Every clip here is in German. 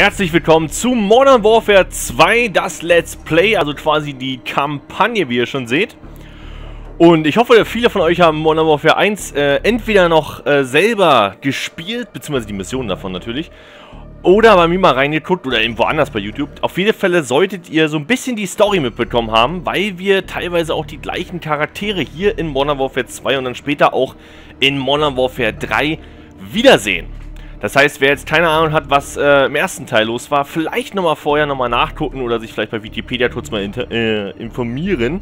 Herzlich willkommen zu Modern Warfare 2, das Let's Play, also quasi die Kampagne, wie ihr schon seht. Und ich hoffe, viele von euch haben Modern Warfare 1 äh, entweder noch äh, selber gespielt, beziehungsweise die Missionen davon natürlich, oder bei mir mal reingeguckt oder irgendwo anders bei YouTube. Auf jeden Fall solltet ihr so ein bisschen die Story mitbekommen haben, weil wir teilweise auch die gleichen Charaktere hier in Modern Warfare 2 und dann später auch in Modern Warfare 3 wiedersehen. Das heißt, wer jetzt keine Ahnung hat, was äh, im ersten Teil los war, vielleicht nochmal vorher nochmal nachgucken oder sich vielleicht bei Wikipedia kurz mal äh, informieren,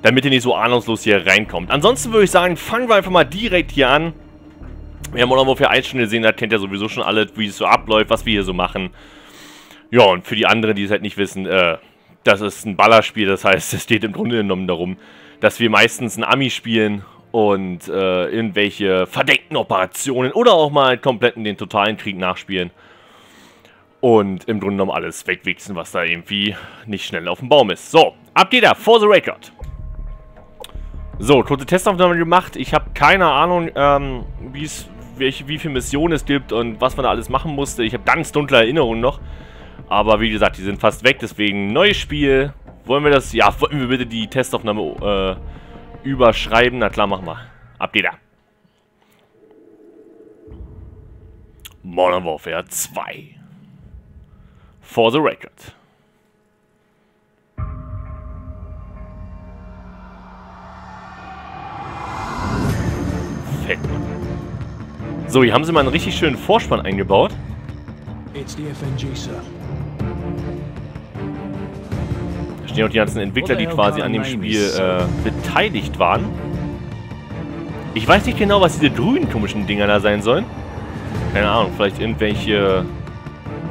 damit ihr nicht so ahnungslos hier reinkommt. Ansonsten würde ich sagen, fangen wir einfach mal direkt hier an. Wer Modern Warfare 1 schon gesehen hat, kennt ja sowieso schon alle, wie es so abläuft, was wir hier so machen. Ja, und für die anderen, die es halt nicht wissen, äh, das ist ein Ballerspiel, das heißt, es geht im Grunde genommen darum, dass wir meistens ein Ami spielen und äh, irgendwelche verdeckten Operationen oder auch mal komplett in den totalen Krieg nachspielen. Und im Grunde genommen alles wegwichsen, was da irgendwie nicht schnell auf dem Baum ist. So, ab geht er, for the record. So, kurze Testaufnahme gemacht. Ich habe keine Ahnung, ähm, welche, wie viele Missionen es gibt und was man da alles machen musste. Ich habe ganz dunkle Erinnerungen noch. Aber wie gesagt, die sind fast weg, deswegen neues Spiel. Wollen wir das? Ja, wollen wir bitte die Testaufnahme äh, überschreiben. Na klar, machen wir. Ab geht er. Modern Warfare 2. For the record. Fett. So, hier haben sie mal einen richtig schönen Vorspann eingebaut. It's the FNG, Sir. Stehen auch die ganzen Entwickler, die quasi an dem Spiel äh, beteiligt waren. Ich weiß nicht genau, was diese grünen komischen Dinger da sein sollen. Keine Ahnung, vielleicht irgendwelche,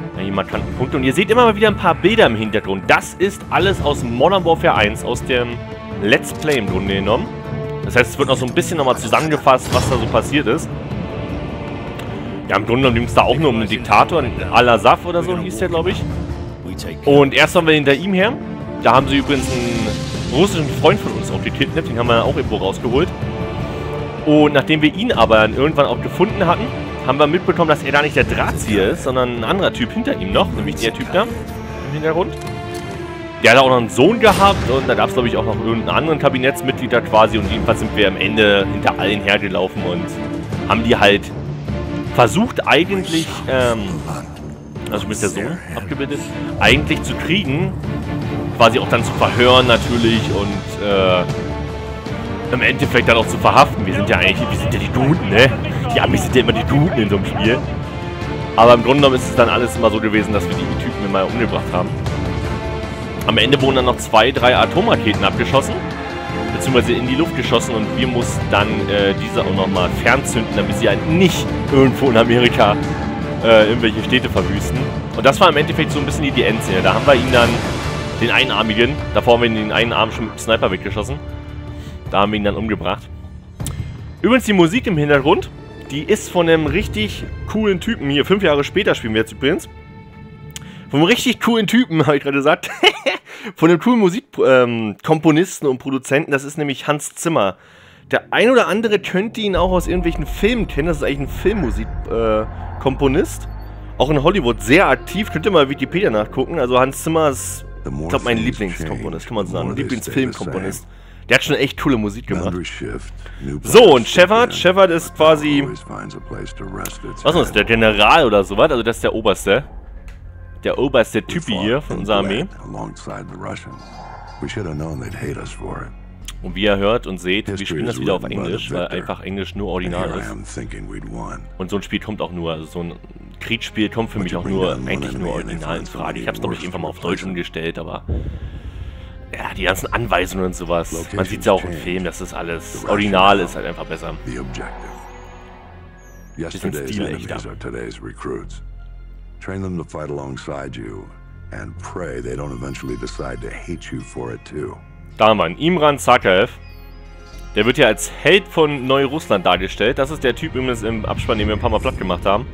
irgendwelche markanten Punkte. Und ihr seht immer mal wieder ein paar Bilder im Hintergrund. Das ist alles aus Modern Warfare 1, aus dem Let's Play im Grunde genommen. Das heißt, es wird noch so ein bisschen nochmal zusammengefasst, was da so passiert ist. Ja, im Grunde genommen ging es da auch nur um einen Diktator, Al-Asaf oder so hieß der, glaube ich. Und erst haben wir hinter ihm her. Da haben sie übrigens einen russischen Freund von uns auch gekidnappt, den haben wir auch irgendwo rausgeholt. Und nachdem wir ihn aber irgendwann auch gefunden hatten, haben wir mitbekommen, dass er da nicht der Drahtzieher ist, sondern ein anderer Typ hinter ihm noch, nämlich der Typ da im Hintergrund. Der hat auch noch einen Sohn gehabt und da gab es, glaube ich, auch noch irgendeinen anderen Kabinettsmitglied da quasi und jedenfalls sind wir am Ende hinter allen hergelaufen und haben die halt versucht eigentlich, ähm, also mit der Sohn abgebildet, eigentlich zu kriegen, quasi auch dann zu verhören natürlich und äh, im Endeffekt dann auch zu verhaften. Wir sind ja eigentlich, wir sind ja die Guten, ne? Die Amis sind ja immer die Guten in so einem Spiel. Aber im Grunde genommen ist es dann alles immer so gewesen, dass wir die Typen immer umgebracht haben. Am Ende wurden dann noch zwei, drei Atomraketen abgeschossen. Beziehungsweise in die Luft geschossen und wir mussten dann äh, diese auch nochmal fernzünden, damit sie halt nicht irgendwo in Amerika äh, irgendwelche Städte verwüsten. Und das war im Endeffekt so ein bisschen die Endszene. Da haben wir ihn dann den Einarmigen. Davor haben wir den einen Arm schon mit dem Sniper weggeschossen. Da haben wir ihn dann umgebracht. Übrigens die Musik im Hintergrund, die ist von einem richtig coolen Typen hier. Fünf Jahre später spielen wir jetzt übrigens. Von einem richtig coolen Typen, habe ich gerade gesagt. von einem coolen Musikkomponisten ähm, und Produzenten. Das ist nämlich Hans Zimmer. Der ein oder andere könnte ihn auch aus irgendwelchen Filmen kennen. Das ist eigentlich ein Filmmusikkomponist. Äh, auch in Hollywood sehr aktiv. Könnt ihr mal Wikipedia nachgucken. Also Hans Zimmer ist ich glaube, mein Lieblingskomponist, kann man sagen. Lieblingsfilmkomponist. Der hat schon echt coole Musik gemacht. So, und Shepard, Shepard ist quasi... Was ist das, der General oder sowas? Also das ist der Oberste. Der oberste Typi hier von unserer Armee. Und wie ihr hört und seht, wir spielen das wieder auf Englisch, weil einfach Englisch nur original ist. Und so ein Spiel kommt auch nur, also so ein Kriegsspiel kommt für mich auch nur, eigentlich nur original in Frage. Ich habe es glaube ich irgendwann mal auf Deutsch umgestellt, aber ja, die ganzen Anweisungen und sowas. Man sieht es ja auch im Film, das ist alles, original ist halt einfach besser. Bisschen stilechter. Train them to fight alongside you and pray they don't eventually decide to hate you for it too. Da haben wir ihn. Imran Sakaev. Der wird ja als Held von Neurussland dargestellt. Das ist der Typ übrigens im Abspann, den wir ein paar Mal platt gemacht haben.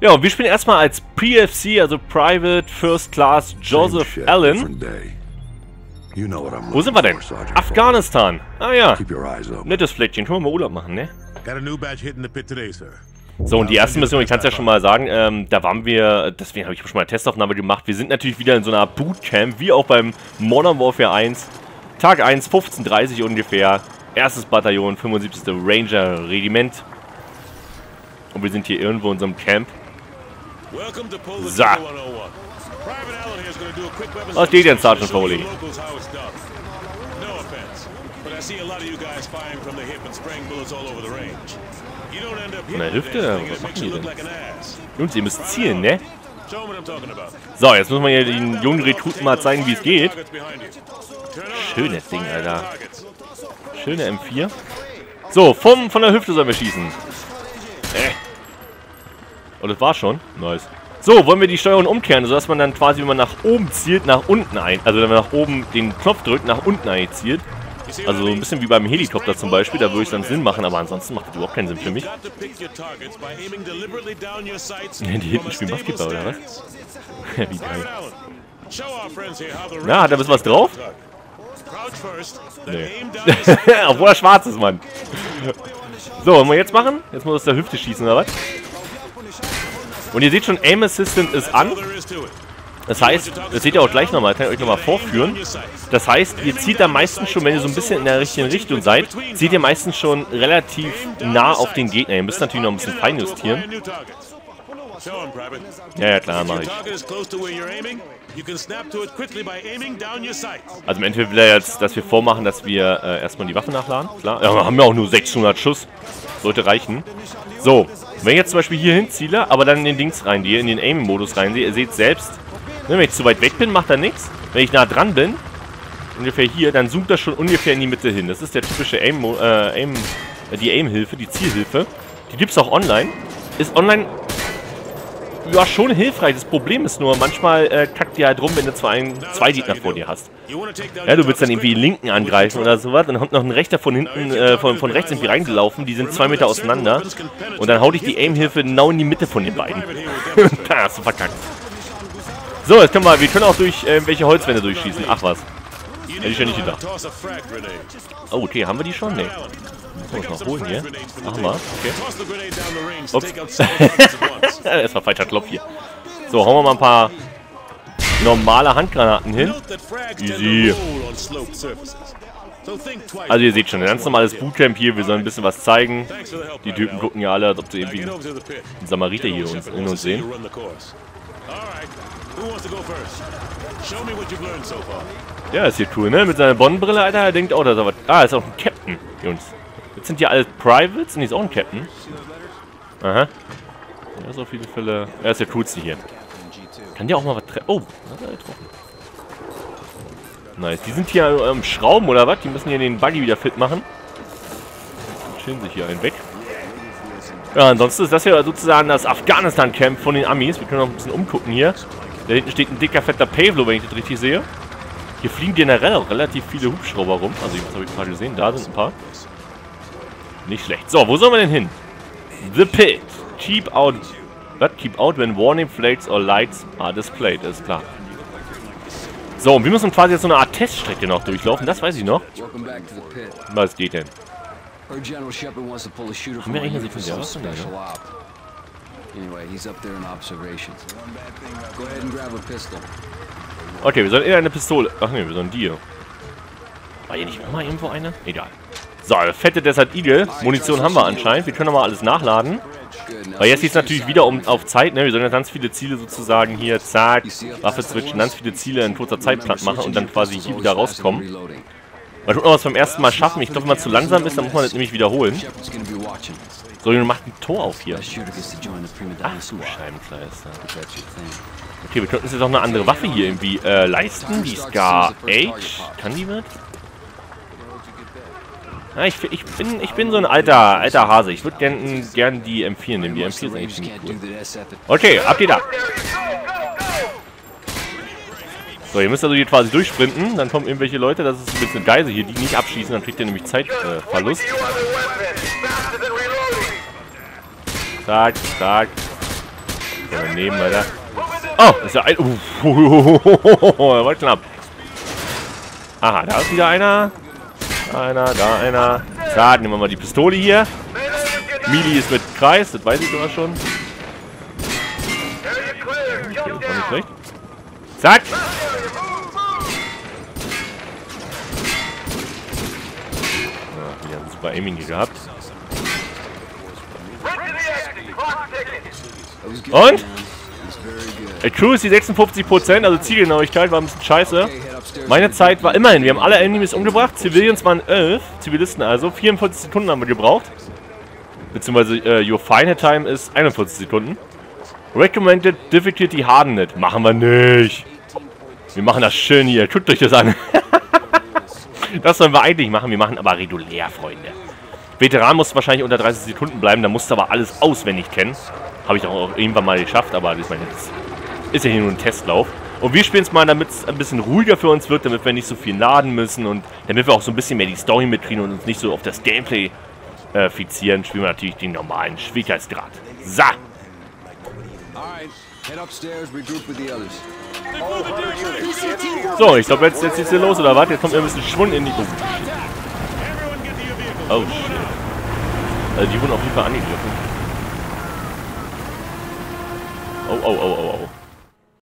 Ja, und wir spielen erstmal als PFC, also Private First Class Joseph Allen. Wo sind wir denn? Afghanistan. Ah ja. Nettes Fleckchen. Können wir mal Urlaub machen, ne? So, und die erste Mission, ich kann es ja schon mal sagen, ähm, da waren wir, deswegen habe ich schon mal eine Testaufnahme gemacht, wir sind natürlich wieder in so einer Bootcamp, wie auch beim Modern Warfare 1. Tag 1, 15.30 ungefähr, erstes Bataillon, 75. Ranger Regiment. Und wir sind hier irgendwo in unserem Camp. So. Was steht denn, Sergeant Foley? Von der Hüfte? Was machen die denn? Jungs, ihr müsst zielen, ne? So, jetzt müssen wir hier den jungen Rekruten mal zeigen, wie es geht. Schönes Ding, Alter. Schöne M4. So, vom, von der Hüfte sollen wir schießen. Oh, das war schon. Nice. So, wollen wir die Steuerung umkehren, sodass man dann quasi, wenn man nach oben zielt, nach unten ein... Also wenn man nach oben den Knopf drückt, nach unten einzielt. Also so ein bisschen wie beim Helikopter zum Beispiel, da würde es dann Sinn machen, aber ansonsten macht das überhaupt keinen Sinn für mich. die hinten spielen Basketball, oder was? wie geil. Na, hat er ein bisschen was drauf? Nee. Obwohl er schwarz ist, Mann. So, wollen wir jetzt machen? Jetzt muss er aus der Hüfte schießen, oder was? Und ihr seht schon, Aim Assistant ist an. Das heißt, das seht ihr auch gleich nochmal, kann ich euch nochmal vorführen. Das heißt, ihr zieht da meistens schon, wenn ihr so ein bisschen in der richtigen Richtung seid, zieht ihr meistens schon relativ nah auf den Gegner. Ihr müsst natürlich noch ein bisschen feinjustieren. Ja, ja, klar, mache ich. Also im Endeffekt will er jetzt, dass wir vormachen, dass wir äh, erstmal die Waffe nachladen. Klar, ja, wir haben ja auch nur 600 Schuss. Sollte reichen. So, wenn ich jetzt zum Beispiel hier hinziele, aber dann in den Dings reingehe, in den Aim-Modus reinsehe, ihr seht selbst, ne, wenn ich zu weit weg bin, macht er nichts. Wenn ich nah dran bin, ungefähr hier, dann zoomt er schon ungefähr in die Mitte hin. Das ist der typische Aim, äh, Aim äh, die Aim-Hilfe, die Zielhilfe. Die gibt es auch online. Ist online ja, schon hilfreich. Das Problem ist nur, manchmal äh, kackt die halt rum, wenn du zwei, zwei Gegner vor dir hast. Ja, du willst dann irgendwie linken angreifen oder sowas, dann kommt noch ein rechter von hinten, äh, von, von rechts irgendwie reingelaufen, die sind zwei Meter auseinander und dann haut dich die Aim-Hilfe genau in die Mitte von den beiden. da hast du verkackt. So, jetzt können wir, wir können auch durch äh, welche Holzwände durchschießen. Ach was. Hätte ich ja nicht gedacht. Oh, okay, haben wir die schon? Nee. Muss man noch holen hier. Machen wir. Okay. Ups. Erstmal falscher Klopf hier. So, hauen wir mal ein paar normale Handgranaten hin. Easy. Also ihr seht schon, ein ganz normales Bootcamp hier. Wir sollen ein bisschen was zeigen. Die Typen gucken ja alle, als ob sie irgendwie einen Samariter hier uns, in uns sehen. Ja, ist hier cool, ne? Mit seiner Bonnenbrille, Alter. Er denkt auch, dass er was... Ah, ist auch ein Captain, Jungs. Jetzt sind hier alle Privates und die ist auch ein Captain. Aha. Ja, so viele Fälle. Er ist der coolste hier. Kann der auch mal was treffen? Oh, hat er getroffen. Nice. Die sind hier am ähm, Schrauben oder was? Die müssen hier den Buggy wieder fit machen. Chillen sich hier einen weg. Ja, ansonsten ist das hier sozusagen das Afghanistan-Camp von den Amis. Wir können noch ein bisschen umgucken hier. Da hinten steht ein dicker, fetter Pavlo, wenn ich das richtig sehe. Hier fliegen generell auch relativ viele Hubschrauber rum. Also, was habe ich gerade gesehen? Da sind ein paar. Nicht schlecht. So, wo sollen wir denn hin? The Pit. Keep out. What? Keep out when warning flags or lights are displayed. Ist klar. So, und wir müssen quasi jetzt so eine Art Teststrecke noch durchlaufen. Das weiß ich noch. Was geht denn? Haben wir eigentlich eine Sekunde aus? Ne? Okay, wir sollen eher eine Pistole. Ach ne, wir sollen die. War hier nicht nochmal irgendwo eine? Egal. So, fette Desert Eagle. Munition haben wir anscheinend. Wir können nochmal alles nachladen. Weil jetzt geht es natürlich wieder um auf Zeit, ne? Wir sollen ja ganz viele Ziele sozusagen hier, zack, Waffe switchen, ganz viele Ziele in kurzer Zeit platt machen und dann quasi hier wieder rauskommen. Mal gucken, ob wir es beim ersten Mal schaffen. Ich glaube, wenn man zu langsam ist, dann muss man das nämlich wiederholen. So, Junge, macht ein Tor auf hier. Ach du. Okay, wir könnten uns jetzt auch eine andere Waffe hier irgendwie äh, leisten. Die Scar H. Kann die mit? Ja, ich, ich, bin, ich bin so ein alter, alter Hase. Ich würde gerne gern die M4 nehmen. Die M4 ist eigentlich ziemlich cool. Okay, ab geht da. So, ihr müsst also hier quasi durchsprinten. Dann kommen irgendwelche Leute. Das ist ein bisschen Geise hier. Die nicht abschießen. Dann kriegt ihr nämlich Zeitverlust. Äh, zack, zack. Ja, daneben, Alter. Oh, ist ja ein... Uh, war knapp. Aha, da ist wieder einer. Einer, da einer. Zack, nehmen wir mal die Pistole hier. Mili ist mit Kreis, das weiß ich sogar schon. Okay, nicht schlecht. Zack! Ah, wieder ein super Aiming hier gehabt. Und? Accuracy 56%, also Zielgenauigkeit war ein bisschen scheiße. Meine Zeit war immerhin, wir haben alle Enemies umgebracht, Civilians waren 11, Zivilisten also, 44 Sekunden haben wir gebraucht. Beziehungsweise uh, Your Final Time ist 41 Sekunden. Recommended Difficulty Hardened. Machen wir nicht. Wir machen das schön hier. Guckt euch das an. das sollen wir eigentlich machen. Wir machen aber regulär, Freunde. Veteran muss wahrscheinlich unter 30 Sekunden bleiben. Da musst du aber alles auswendig kennen. Habe ich auch irgendwann mal geschafft, aber das ist ja hier nur ein Testlauf. Und wir spielen es mal, damit es ein bisschen ruhiger für uns wird, damit wir nicht so viel laden müssen und damit wir auch so ein bisschen mehr die Story mitkriegen und uns nicht so auf das Gameplay äh, fixieren, spielen wir natürlich den normalen Schwierigkeitsgrad. So! So, ich glaube, jetzt, jetzt ist hier los, oder was? Jetzt kommt ein bisschen Schwund in die... Oh, oh shit. Also die wurden auf jeden Fall angegriffen. Oh, oh, oh, oh, oh.